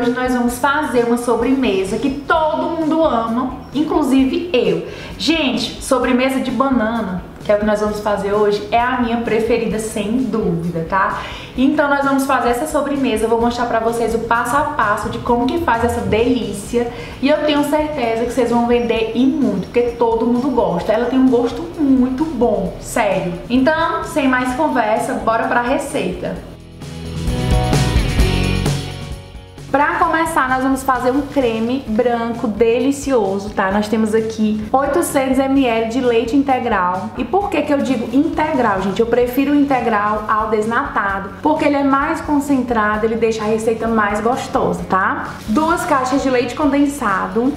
hoje nós vamos fazer uma sobremesa que todo mundo ama, inclusive eu. Gente, sobremesa de banana que é o que nós vamos fazer hoje, é a minha preferida sem dúvida, tá? Então nós vamos fazer essa sobremesa, eu vou mostrar pra vocês o passo a passo de como que faz essa delícia e eu tenho certeza que vocês vão vender e muito, porque todo mundo gosta. Ela tem um gosto muito bom, sério. Então, sem mais conversa, bora pra receita. Para começar, nós vamos fazer um creme branco delicioso, tá? Nós temos aqui 800 ml de leite integral. E por que que eu digo integral, gente? Eu prefiro o integral ao desnatado, porque ele é mais concentrado, ele deixa a receita mais gostosa, tá? Duas caixas de leite condensado,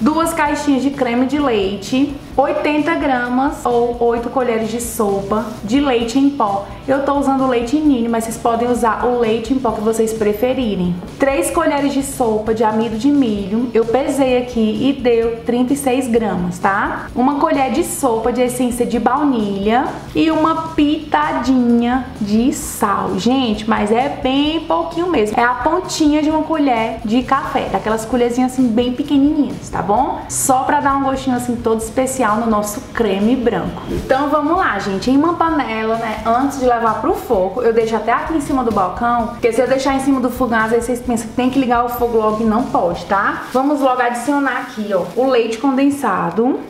duas caixinhas de creme de leite, 80 gramas ou 8 colheres de sopa de leite em pó. Eu tô usando leite ninho, mas vocês podem usar o leite em pó que vocês preferirem. 3 colheres de sopa de amido de milho. Eu pesei aqui e deu 36 gramas, tá? Uma colher de sopa de essência de baunilha e uma pitadinha de sal. Gente, mas é bem pouquinho mesmo. É a pontinha de uma colher de café, daquelas colherzinhas assim bem pequenininhas, tá bom? Só pra dar um gostinho assim todo especial no nosso creme branco. Então vamos lá, gente. Em uma panela, né, antes de levar pro fogo, eu deixo até aqui em cima do balcão, porque se eu deixar em cima do fogão, vezes vocês pensam que tem que ligar o fogo logo e não pode, tá? Vamos logo adicionar aqui, ó, o leite condensado.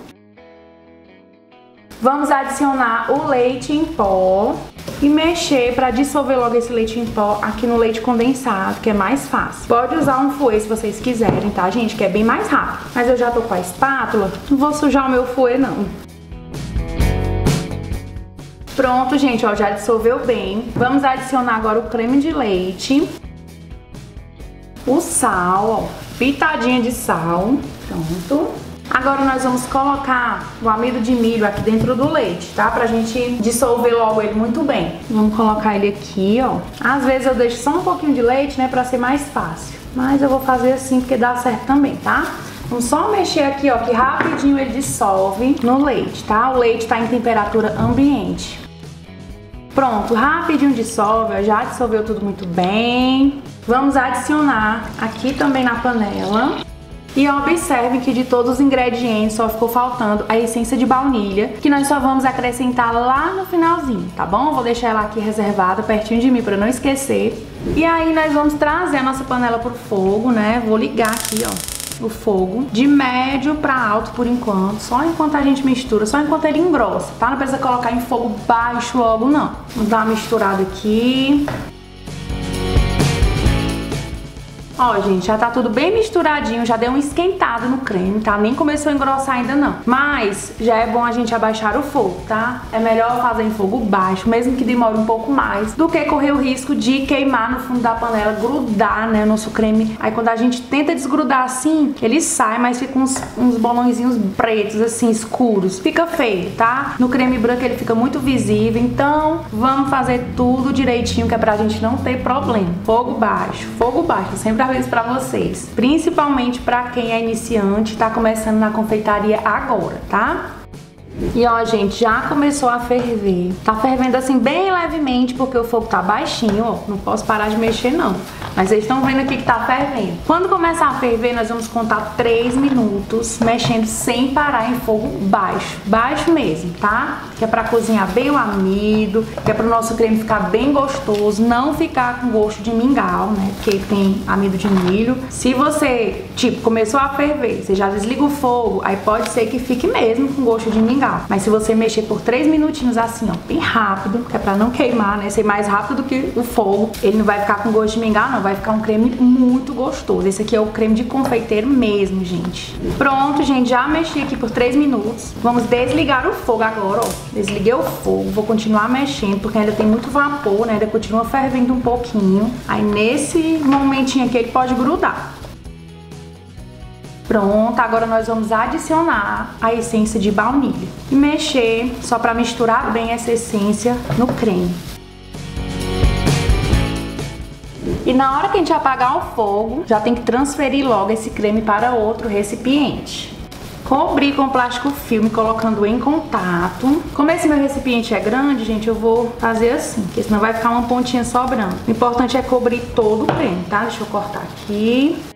Vamos adicionar o leite em pó e mexer para dissolver logo esse leite em pó aqui no leite condensado, que é mais fácil. Pode usar um fouet se vocês quiserem, tá, gente? Que é bem mais rápido. Mas eu já tô com a espátula, não vou sujar o meu fouet, não. Pronto, gente, ó, já dissolveu bem. Vamos adicionar agora o creme de leite. O sal, ó, pitadinha de sal. Pronto. Agora nós vamos colocar o amido de milho aqui dentro do leite, tá? Pra gente dissolver logo ele muito bem. Vamos colocar ele aqui, ó. Às vezes eu deixo só um pouquinho de leite, né, pra ser mais fácil. Mas eu vou fazer assim porque dá certo também, tá? Vamos só mexer aqui, ó, que rapidinho ele dissolve no leite, tá? O leite tá em temperatura ambiente. Pronto, rapidinho dissolve, já dissolveu tudo muito bem. Vamos adicionar aqui também na panela e observe que de todos os ingredientes só ficou faltando a essência de baunilha, que nós só vamos acrescentar lá no finalzinho, tá bom? Vou deixar ela aqui reservada pertinho de mim para não esquecer. E aí nós vamos trazer a nossa panela pro fogo, né? Vou ligar aqui, ó, o fogo de médio para alto por enquanto, só enquanto a gente mistura, só enquanto ele engrossa, tá? Não precisa colocar em fogo baixo logo não. Vamos dar uma misturada aqui. Ó, gente, já tá tudo bem misturadinho, já deu um esquentado no creme, tá? Nem começou a engrossar ainda não. Mas já é bom a gente abaixar o fogo, tá? É melhor fazer em fogo baixo, mesmo que demore um pouco mais, do que correr o risco de queimar no fundo da panela, grudar, né, nosso creme. Aí quando a gente tenta desgrudar assim, ele sai, mas fica uns, uns bolõezinhos pretos, assim, escuros. Fica feio, tá? No creme branco ele fica muito visível, então vamos fazer tudo direitinho, que é pra gente não ter problema. Fogo baixo, fogo baixo, sempre isso para vocês, principalmente para quem é iniciante, está começando na confeitaria agora, tá? E ó, gente, já começou a ferver. Tá fervendo assim bem levemente porque o fogo tá baixinho, ó. Não posso parar de mexer não. Mas vocês estão vendo aqui que tá fervendo. Quando começar a ferver, nós vamos contar 3 minutos mexendo sem parar em fogo baixo. Baixo mesmo, tá? Que é pra cozinhar bem o amido, que é pro nosso creme ficar bem gostoso, não ficar com gosto de mingau, né? Porque tem amido de milho. Se você, tipo, começou a ferver, você já desliga o fogo, aí pode ser que fique mesmo com gosto de mingau. Mas se você mexer por 3 minutinhos assim, ó, bem rápido, que é pra não queimar, né? Ser mais rápido do que o fogo, ele não vai ficar com gosto de mingau, não. Vai ficar um creme muito gostoso. Esse aqui é o creme de confeiteiro mesmo, gente. Pronto, gente, já mexi aqui por 3 minutos. Vamos desligar o fogo agora, ó. Desliguei o fogo, vou continuar mexendo, porque ainda tem muito vapor, né? Ainda continua fervendo um pouquinho. Aí nesse momentinho aqui ele pode grudar. Pronto, agora nós vamos adicionar a essência de baunilha e mexer só para misturar bem essa essência no creme. E na hora que a gente apagar o fogo, já tem que transferir logo esse creme para outro recipiente. cobrir com plástico filme, colocando em contato. Como esse meu recipiente é grande, gente, eu vou fazer assim, porque senão vai ficar uma pontinha sobrando. O importante é cobrir todo o creme, tá? Deixa eu cortar aqui.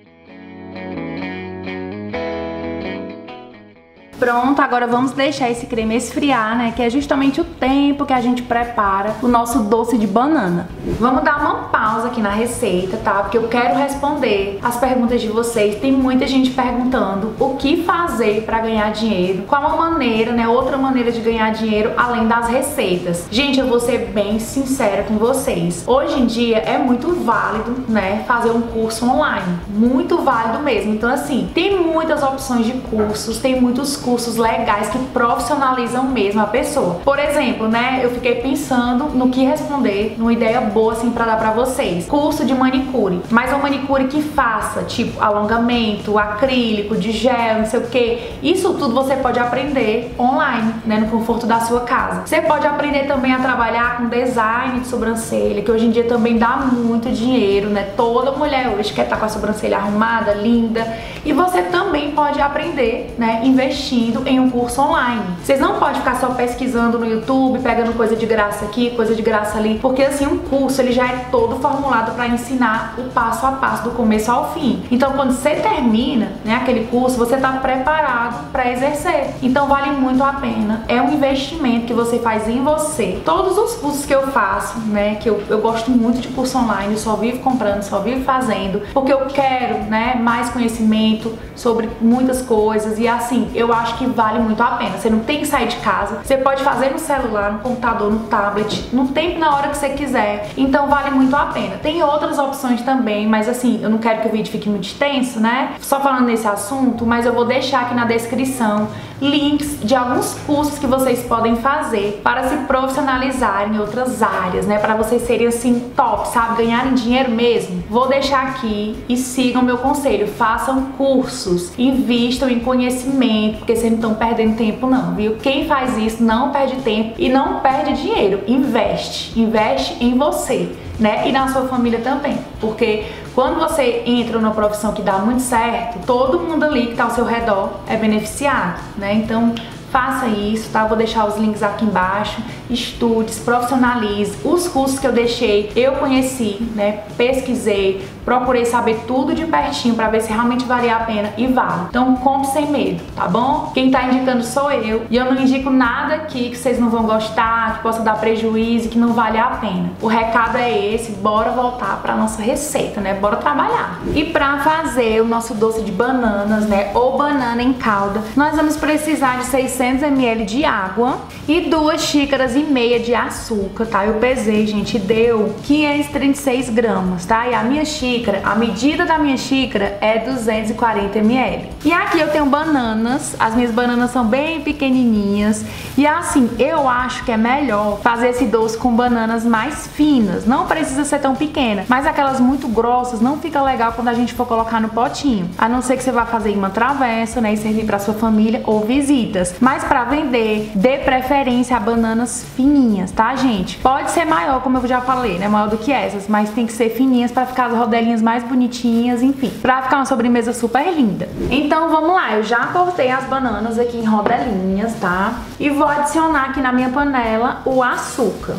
Pronto, agora vamos deixar esse creme esfriar, né? Que é justamente o tempo que a gente prepara o nosso doce de banana. Vamos dar uma pausa aqui na receita, tá? Porque eu quero responder as perguntas de vocês. Tem muita gente perguntando o que fazer para ganhar dinheiro, qual a maneira, né? Outra maneira de ganhar dinheiro além das receitas. Gente, eu vou ser bem sincera com vocês. Hoje em dia é muito válido, né? Fazer um curso online. Muito válido mesmo. Então, assim, tem muitas opções de cursos, tem muitos cursos cursos legais que profissionalizam mesmo a pessoa. Por exemplo, né, eu fiquei pensando no que responder, numa ideia boa assim para dar para vocês. Curso de manicure, mas um manicure que faça, tipo, alongamento, acrílico, de gel, não sei o que. Isso tudo você pode aprender online, né, no conforto da sua casa. Você pode aprender também a trabalhar com design de sobrancelha, que hoje em dia também dá muito dinheiro, né? Toda mulher hoje quer estar tá com a sobrancelha arrumada, linda, e você também pode aprender, né, investindo em um curso online. Vocês não podem ficar só pesquisando no YouTube, pegando coisa de graça aqui, coisa de graça ali, porque assim um curso ele já é todo formulado para ensinar o passo a passo do começo ao fim. Então quando você termina, né, aquele curso, você está preparado para exercer. Então vale muito a pena. É um investimento que você faz em você. Todos os cursos que eu faço, né, que eu, eu gosto muito de curso online, eu só vivo comprando, só vivo fazendo, porque eu quero, né, mais conhecimento sobre muitas coisas e assim, eu acho acho que vale muito a pena. Você não tem que sair de casa, você pode fazer no celular, no computador, no tablet, no tempo na hora que você quiser. Então vale muito a pena. Tem outras opções também, mas assim, eu não quero que o vídeo fique muito extenso, né? Só falando nesse assunto, mas eu vou deixar aqui na descrição links de alguns cursos que vocês podem fazer para se profissionalizar em outras áreas, né? Para vocês serem assim top, sabe? Ganharem dinheiro mesmo. Vou deixar aqui e sigam meu conselho. Façam cursos, invistam em conhecimento, porque vocês não estão perdendo tempo não, viu? Quem faz isso não perde tempo e não perde dinheiro. Investe, investe em você né? E na sua família também. Porque quando você entra numa profissão que dá muito certo, todo mundo ali que está ao seu redor é beneficiado, né? Então, faça isso, tá? Vou deixar os links aqui embaixo. Estude, profissionalize. Os cursos que eu deixei, eu conheci, né? Pesquisei, procurei saber tudo de pertinho para ver se realmente valia a pena e vale. Então compre sem medo, tá bom? Quem tá indicando sou eu e eu não indico nada aqui que vocês não vão gostar, que possa dar prejuízo, que não vale a pena. O recado é esse, bora voltar para nossa receita, né? Bora trabalhar. E para fazer o nosso doce de bananas, né, ou banana em calda, nós vamos precisar de 600 ml de água e duas xícaras e meia de açúcar, tá? Eu pesei, gente, deu 536 gramas, tá? E a minha xícara xícara, a medida da minha xícara é 240 ml. E aqui eu tenho bananas, as minhas bananas são bem pequenininhas. E assim, eu acho que é melhor fazer esse doce com bananas mais finas. Não precisa ser tão pequena, mas aquelas muito grossas não fica legal quando a gente for colocar no potinho. A não ser que você vá fazer uma travessa, né, e servir para sua família ou visitas. Mas para vender, dê preferência a bananas fininhas, tá, gente? Pode ser maior, como eu já falei, né, maior do que essas, mas tem que ser fininhas para ficar as rodelinhas rodelinhas mais bonitinhas, enfim, pra ficar uma sobremesa super linda. Então vamos lá, eu já cortei as bananas aqui em rodelinhas, tá? E vou adicionar aqui na minha panela o açúcar.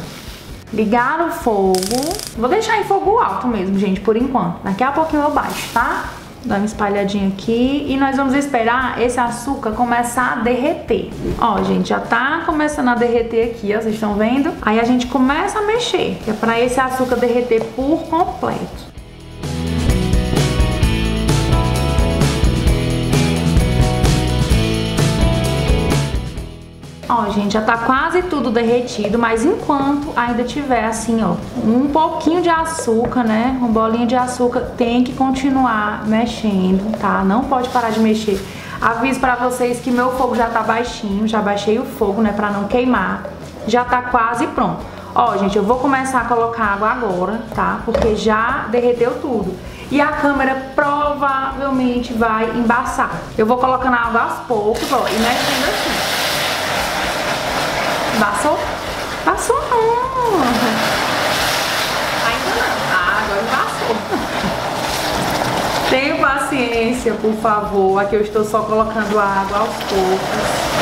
Ligar o fogo. Vou deixar em fogo alto mesmo, gente, por enquanto. Daqui a pouquinho eu baixo, tá? Dá uma espalhadinha aqui e nós vamos esperar esse açúcar começar a derreter. Ó, gente, já tá começando a derreter aqui, ó, vocês estão vendo? Aí a gente começa a mexer, que é pra esse açúcar derreter por completo. Ó, gente, já tá quase tudo derretido, mas enquanto ainda tiver assim, ó, um pouquinho de açúcar, né, uma bolinha de açúcar, tem que continuar mexendo, tá? Não pode parar de mexer. Aviso pra vocês que meu fogo já tá baixinho, já baixei o fogo, né, pra não queimar. Já tá quase pronto. Ó, gente, eu vou começar a colocar água agora, tá? Porque já derreteu tudo. E a câmera provavelmente vai embaçar. Eu vou colocando água aos poucos, ó, e mexendo assim. Passou? Passou não. Ainda não. Ah, agora passou. Tenho paciência por favor. Aqui eu estou só colocando água aos poucos.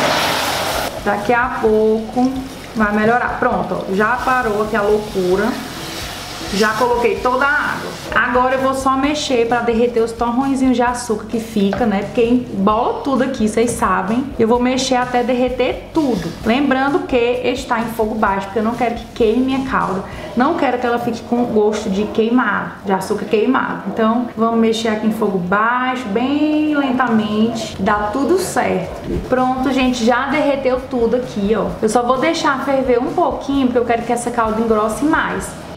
Daqui a pouco vai melhorar. Pronto, ó, já parou aqui a loucura. Já coloquei toda a água. Agora eu vou só mexer para derreter os torrõezinhos de açúcar que fica, né? Porque embola tudo aqui, vocês sabem. Eu vou mexer até derreter tudo. Lembrando que está em fogo baixo, porque eu não quero que queime minha calda. Não quero que ela fique com gosto de queimado, de açúcar queimado. Então, vamos mexer aqui em fogo baixo, bem lentamente. Dá tudo certo. Pronto, gente, já derreteu tudo aqui, ó. Eu só vou deixar ferver um pouquinho, porque eu quero que essa calda engrosse mais.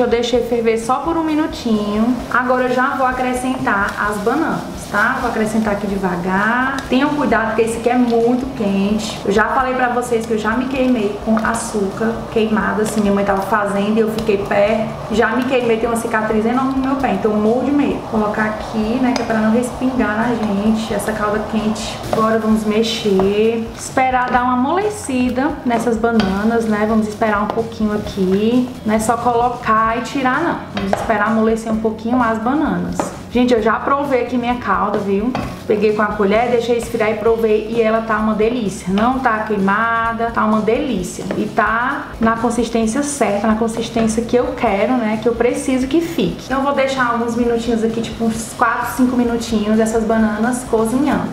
Gente, eu deixei ferver só por um minutinho. Agora eu já vou acrescentar as bananas tá? Vou acrescentar aqui devagar. Tenham cuidado porque esse aqui é muito quente. Eu já falei pra vocês que eu já me queimei com açúcar queimado, assim, minha mãe tava fazendo e eu fiquei perto. Já me queimei, tem uma cicatriz enorme no meu pé, então morro de medo. Vou colocar aqui, né, que é pra não respingar na gente, essa calda quente. Agora vamos mexer, esperar dar uma amolecida nessas bananas, né? Vamos esperar um pouquinho aqui, não é só colocar e tirar não. Vamos esperar amolecer um pouquinho as bananas. Gente, eu já provei aqui minha calda, viu? Peguei com a colher, deixei esfriar e provei e ela tá uma delícia. Não tá queimada, tá uma delícia. E tá na consistência certa, na consistência que eu quero, né? Que eu preciso que fique. Então eu vou deixar alguns minutinhos aqui, tipo uns 4, 5 minutinhos, essas bananas cozinhando.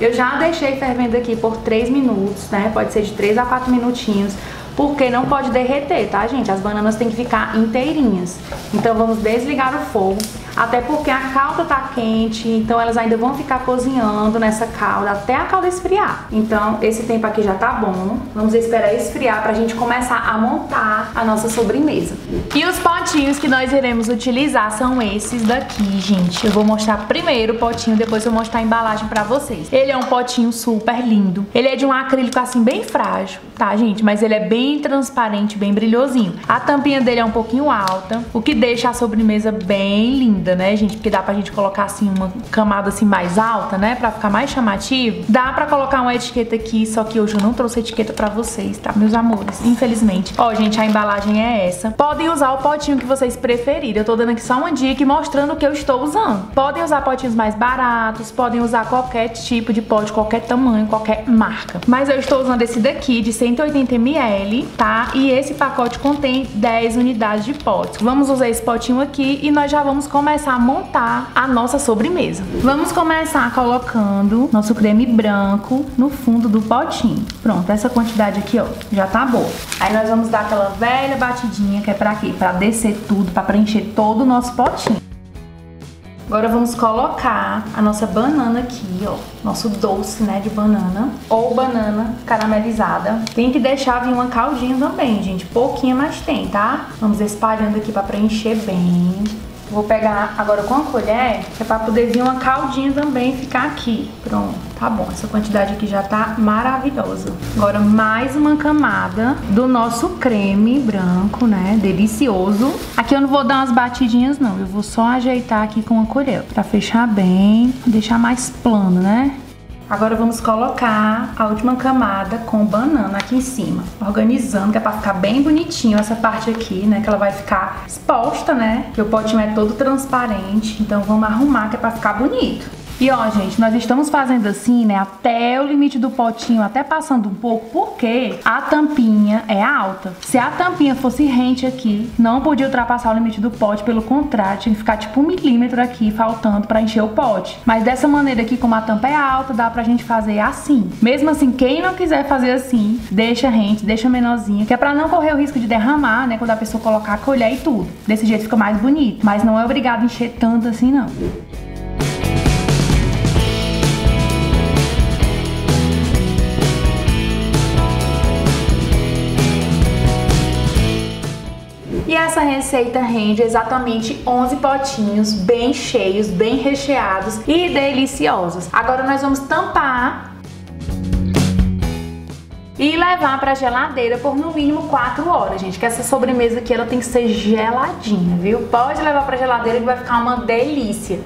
Eu já deixei fervendo aqui por 3 minutos, né? Pode ser de 3 a 4 minutinhos porque não pode derreter, tá, gente? As bananas têm que ficar inteirinhas. Então vamos desligar o fogo até porque a calda tá quente, então elas ainda vão ficar cozinhando nessa calda até a calda esfriar. Então esse tempo aqui já tá bom. Vamos esperar esfriar pra gente começar a montar a nossa sobremesa. E os potinhos que nós iremos utilizar são esses daqui, gente. Eu vou mostrar primeiro o potinho, depois eu mostrar a embalagem pra vocês. Ele é um potinho super lindo. Ele é de um acrílico assim bem frágil, tá, gente? Mas ele é bem transparente, bem brilhosinho. A tampinha dele é um pouquinho alta, o que deixa a sobremesa bem linda né, gente? Porque dá pra gente colocar assim uma camada assim mais alta, né? Pra ficar mais chamativo. Dá pra colocar uma etiqueta aqui, só que hoje eu não trouxe etiqueta pra vocês, tá, meus amores? Infelizmente. Ó, gente, a embalagem é essa. Podem usar o potinho que vocês preferirem. Eu tô dando aqui só uma dica e mostrando o que eu estou usando. Podem usar potinhos mais baratos, podem usar qualquer tipo de pote, qualquer tamanho, qualquer marca. Mas eu estou usando esse daqui de 180ml, tá? E esse pacote contém 10 unidades de potes. Vamos usar esse potinho aqui e nós já vamos começar começar a montar a nossa sobremesa. Vamos começar colocando nosso creme branco no fundo do potinho. Pronto, essa quantidade aqui, ó, já tá boa. Aí nós vamos dar aquela velha batidinha que é pra quê? Pra descer tudo, pra preencher todo o nosso potinho. Agora vamos colocar a nossa banana aqui, ó. Nosso doce, né, de banana. Ou banana caramelizada. Tem que deixar vir uma caldinha também, gente. Pouquinha, mas tem, tá? Vamos espalhando aqui pra preencher bem. Vou pegar agora com a colher, que é pra poder vir uma caldinha também ficar aqui. Pronto, tá bom. Essa quantidade aqui já tá maravilhosa. Agora mais uma camada do nosso creme branco, né? Delicioso. Aqui eu não vou dar umas batidinhas, não. Eu vou só ajeitar aqui com a colher, pra fechar bem, deixar mais plano, né? Agora vamos colocar a última camada com banana aqui em cima, organizando, que é pra ficar bem bonitinho essa parte aqui, né, que ela vai ficar exposta, né, que o potinho é todo transparente, então vamos arrumar que é pra ficar bonito. E ó, gente, nós estamos fazendo assim, né, até o limite do potinho, até passando um pouco, porque a tampinha é alta. Se a tampinha fosse rente aqui, não podia ultrapassar o limite do pote, pelo contrário, tinha que ficar tipo um milímetro aqui, faltando pra encher o pote. Mas dessa maneira aqui, como a tampa é alta, dá pra gente fazer assim. Mesmo assim, quem não quiser fazer assim, deixa rente, deixa menorzinha, que é pra não correr o risco de derramar, né, quando a pessoa colocar a colher e tudo. Desse jeito fica mais bonito, mas não é obrigado a encher tanto assim, não. E essa receita rende exatamente 11 potinhos bem cheios, bem recheados e deliciosos. Agora nós vamos tampar e levar para geladeira por no mínimo 4 horas, gente, que essa sobremesa aqui ela tem que ser geladinha, viu? Pode levar para geladeira que vai ficar uma delícia.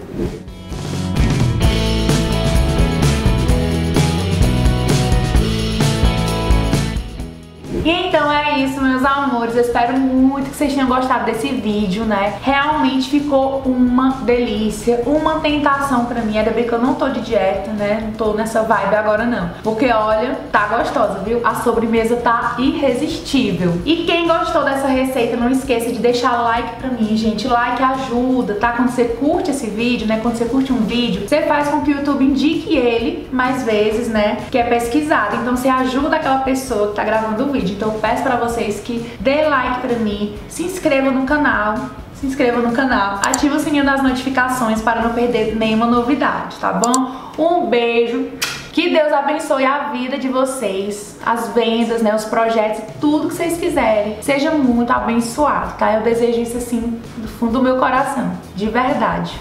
É isso, meus amores. Eu espero muito que vocês tenham gostado desse vídeo, né? Realmente ficou uma delícia, uma tentação pra mim. Ainda bem que eu não tô de dieta, né? Não tô nessa vibe agora, não. Porque, olha, tá gostosa, viu? A sobremesa tá irresistível. E quem gostou dessa receita, não esqueça de deixar like pra mim, gente. Like ajuda, tá? Quando você curte esse vídeo, né? Quando você curte um vídeo, você faz com que o YouTube indique ele mais vezes, né? Que é pesquisado. Então você ajuda aquela pessoa que tá gravando o vídeo. Então eu peço pra vocês que dê like pra mim, se inscreva no canal, se inscreva no canal, ative o sininho das notificações para não perder nenhuma novidade, tá bom? Um beijo, que Deus abençoe a vida de vocês, as vendas, né, os projetos, tudo que vocês fizerem, seja muito abençoado, tá? Eu desejo isso assim do fundo do meu coração, de verdade.